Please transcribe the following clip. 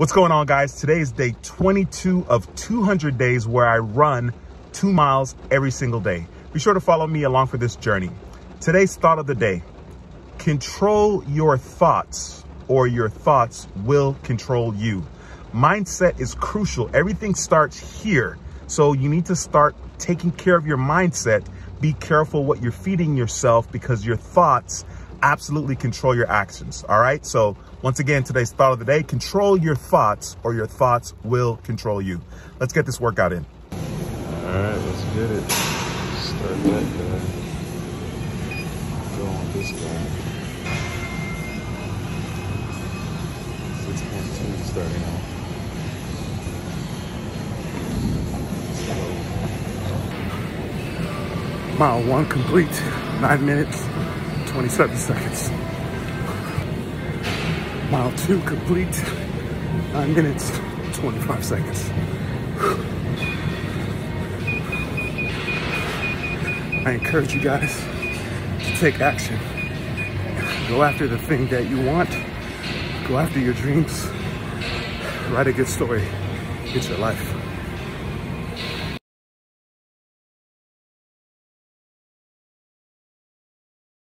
What's going on guys? Today is day 22 of 200 days where I run two miles every single day. Be sure to follow me along for this journey. Today's thought of the day, control your thoughts or your thoughts will control you. Mindset is crucial. Everything starts here. So you need to start taking care of your mindset. Be careful what you're feeding yourself because your thoughts absolutely control your actions. All right. So once again, today's thought of the day, control your thoughts or your thoughts will control you. Let's get this workout in. All right, let's get it. Start that guy. Go on this guy. 6.2 starting off. Mile one complete, nine minutes, 27 seconds. Mile two complete, nine minutes, 25 seconds. I encourage you guys to take action. Go after the thing that you want. Go after your dreams. Write a good story. It's your life.